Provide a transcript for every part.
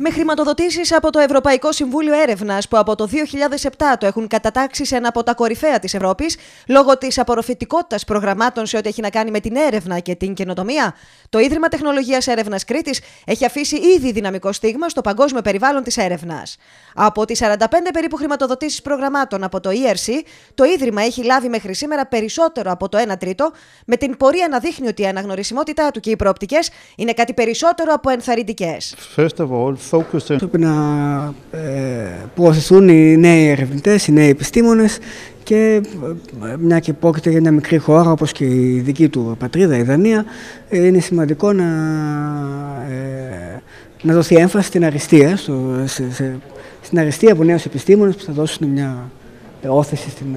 Με χρηματοδοτήσεις από το Ευρωπαϊκό Συμβούλιο Έρευνας, που από το 2007 το έχουν κατατάξει σε ένα από τα κορυφαία της Ευρώπης, λόγω της απορροφητικότητας προγραμμάτων σε ό,τι έχει να κάνει με την έρευνα και την καινοτομία, το Ίδρυμα Τεχνολογίας Έρευνας Κρήτης έχει αφήσει ήδη δυναμικό στίγμα στο παγκόσμιο περιβάλλον της έρευνας. Από τις 45 περίπου χρηματοδοτήσεις προγραμμάτων από το ERC, το Ίδρυμα έχει λάβει μέχρι σήμερα περισσότερο από το 1 τρίτο, με την πορεία να δείχνει ότι η αναγνωρισιμότητά του και οι προοπτικές είναι κάτι περισσότερο από ενθαρρυντικές. Πρέπει να ε, προωθηθούν οι νέοι ερευνητές, οι νέοι επιστήμονες και ε, μια και πρόκειται για μια μικρή χώρα όπως και η δική του πατρίδα, η Δανία, ε, είναι σημαντικό να, ε, να δοθεί έμφαση στην αριστεία, στο, σε, σε, στην αριστεία από νέους επιστήμονες που θα δώσουν μια όθεση στην,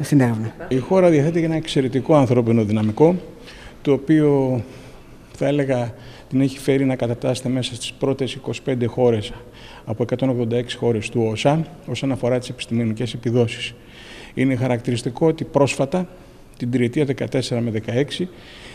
στην έρευνα. Η χώρα διαθέτει ένα εξαιρετικό ανθρώπινο δυναμικό, το οποίο θα έλεγα την έχει φέρει να κατατάσσεται μέσα στις πρώτες 25 χώρες από 186 χώρες του ΩΣΑ όσον αφορά τις επιστημονικές επιδόσεις. Είναι χαρακτηριστικό ότι πρόσφατα, την τριετία 14 με 16,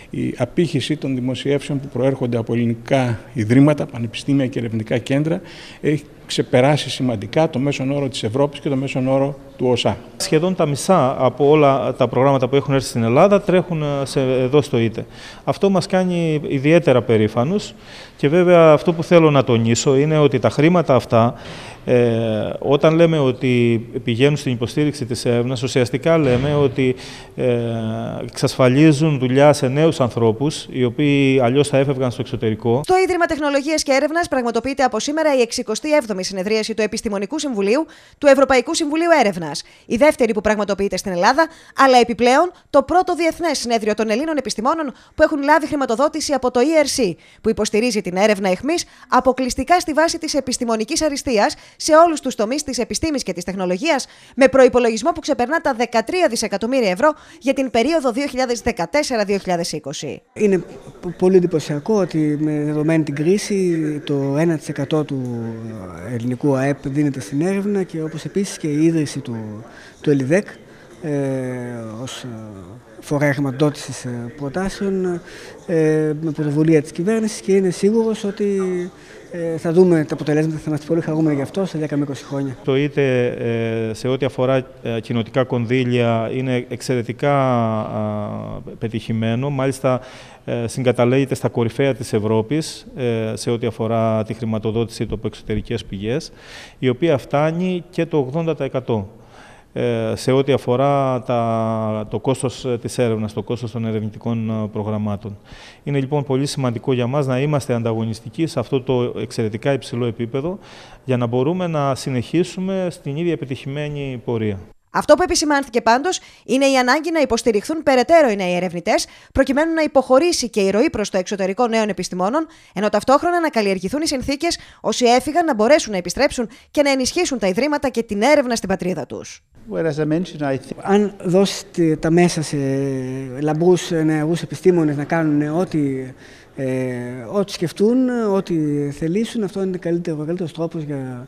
η απήχηση των δημοσιεύσεων που προέρχονται από ελληνικά ιδρύματα, πανεπιστήμια και ερευνητικά κέντρα έχει ξεπεράσει σημαντικά το μέσον όρο της Ευρώπης και το μέσον όρο του ΟΣΑ. Σχεδόν τα μισά από όλα τα προγράμματα που έχουν έρθει στην Ελλάδα τρέχουν ε, σε, εδώ στο ΙΤΕ. Αυτό μας κάνει ιδιαίτερα περήφανους και βέβαια αυτό που θέλω να τονίσω είναι ότι τα χρήματα αυτά ε, όταν λέμε ότι πηγαίνουν στην υποστήριξη της έρευνας, ουσιαστικά λέμε ότι ε, εξασφαλίζουν δουλειά σε νέους ανθρώπους, οι οποίοι αλλιώς θα έφευγαν στο εξωτερικό. Το Ίδρυμα Τεχνολογίας και Έρευνας πραγματοποιείται από σήμερα η 67η συνεδρίαση του Επιστημονικού Συμβουλίου του Ευρωπαϊκού Συμβουλίου Έρευνας. Η δεύτερη που πραγματοποιείται στην Ελλάδα, αλλά επιπλέον το πρώτο διεθνές συνέδριο των Ελλήνων επιστημόνων που έχουν λάβει χρηματοδότηση από το ERC, που υποστηρίζει την έρευνα αιχμή αποκλειστικά στη βάση της επιστημονικής αριστείας σε όλους τους τομείς της επιστήμης και της τεχνολογίας, με προπολογισμό που ξεπερνά τα 13 δισεκατομμύρια ευρώ για την περίοδο 2014-2020. Είναι πολύ εντυπωσιακό ότι με δεδομένη την κρίση το 1% του ελληνικού ΑΕΠ δίνεται στην έρευνα και όπως επίσης και η ίδρυση του, του ΕΛΙΔΕΚ ε, ως ε, φορέα χρηματοδότησης ε, προτάσεων ε, με πρωτοβουλία της κυβέρνησης και είναι σίγουρος ότι ε, θα δούμε τα αποτελέσματα, θα είμαστε πολύ χαρούμενοι γι' αυτό σε 10 με 20 χρόνια. Το είτε ε, σε ό,τι αφορά ε, κοινοτικά κονδύλια είναι εξαιρετικά πετυχημένο. Μάλιστα συγκαταλέγεται στα κορυφαία της Ευρώπης σε ό,τι αφορά τη χρηματοδότηση του από εξωτερικές πηγές, η οποία φτάνει και το 80%. Ε, σε ό,τι αφορά τα, το κόστος ε, της έρευνας, το κόστος των ερευνητικών ε, προγραμμάτων. Είναι λοιπόν πολύ σημαντικό για μας να είμαστε ανταγωνιστικοί σε αυτό το εξαιρετικά υψηλό επίπεδο για να μπορούμε να συνεχίσουμε στην ίδια επιτυχημένη πορεία. Αυτό που επισημάνθηκε πάντως είναι η ανάγκη να υποστηριχθούν περαιτέρω οι νέοι ερευνητές, προκειμένου να υποχωρήσει και η ροή προς το εξωτερικό νέων επιστημόνων, ενώ ταυτόχρονα να καλλιεργηθούν οι συνθήκες όσοι έφυγαν να μπορέσουν να επιστρέψουν και να ενισχύσουν τα ιδρύματα και την έρευνα στην πατρίδα τους. Αν δώσει τα μέσα σε λαμπρού νεαρούς επιστήμονες να κάνουν ό,τι ε, ό,τι σκεφτούν, ό,τι θελήσουν, αυτό είναι ο καλύτερος τρόπος για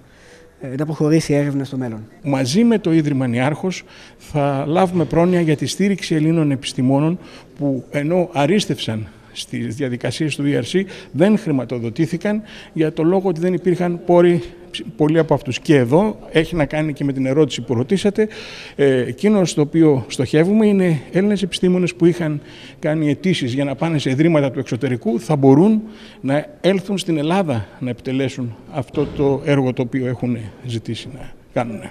ε, να προχωρήσει η έρευνα στο μέλλον. Μαζί με το Ίδρυμα Νιάρχος θα λάβουμε πρόνοια για τη στήριξη Ελλήνων επιστημόνων που ενώ αρίστευσαν στις διαδικασίες του ERC δεν χρηματοδοτήθηκαν για το λόγο ότι δεν υπήρχαν πόροι πολλοί από αυτούς. Και εδώ έχει να κάνει και με την ερώτηση που ρωτήσατε. Ε, εκείνος στο οποίο στοχεύουμε είναι Έλληνες επιστήμονες που είχαν κάνει αιτήσεις για να πάνε σε ιδρύματα του εξωτερικού θα μπορούν να έλθουν στην Ελλάδα να επιτελέσουν αυτό το έργο το οποίο έχουν ζητήσει να κάνουν.